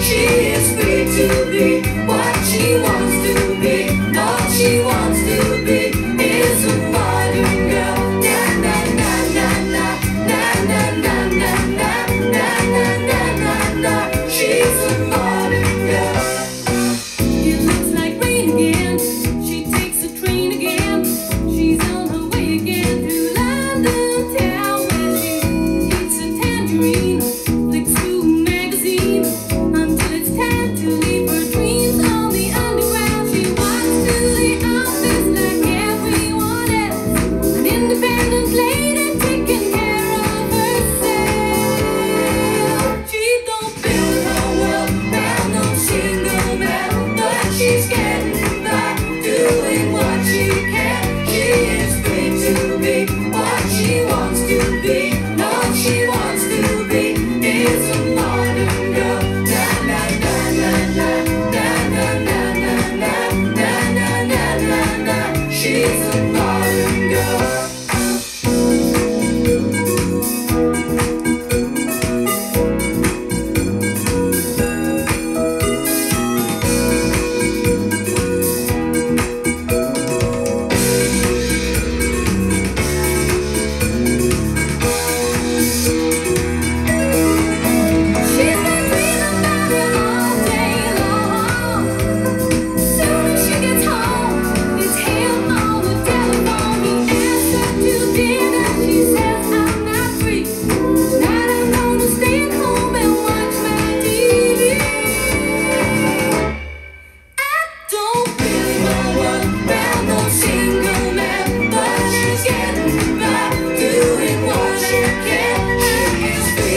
She is free to be.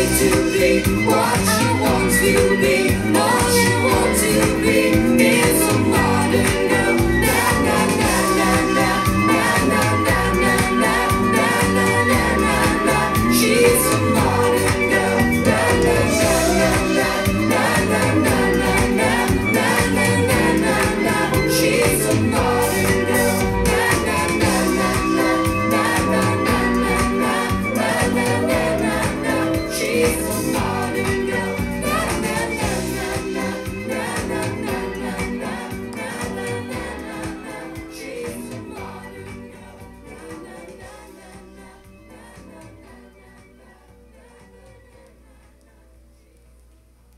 to be what you want to be.